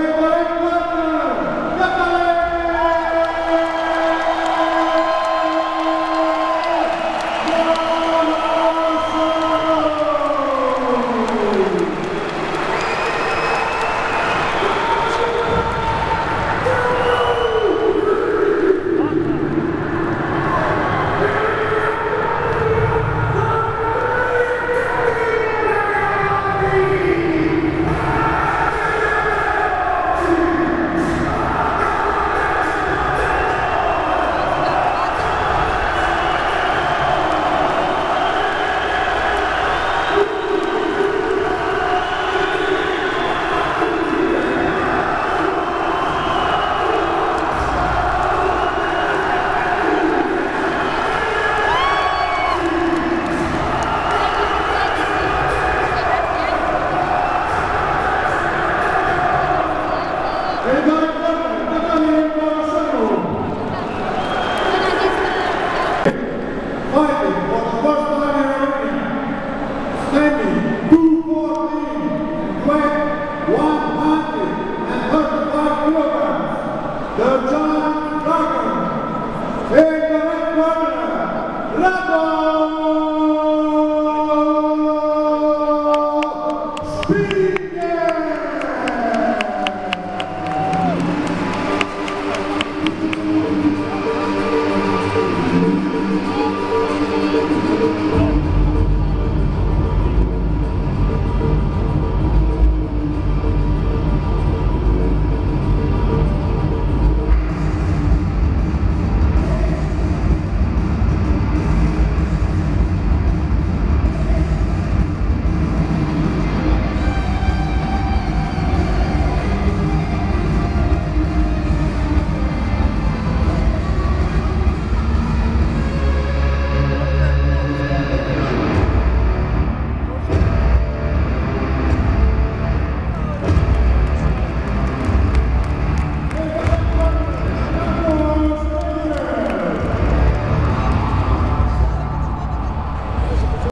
Amen. weighed 135 kilograms. The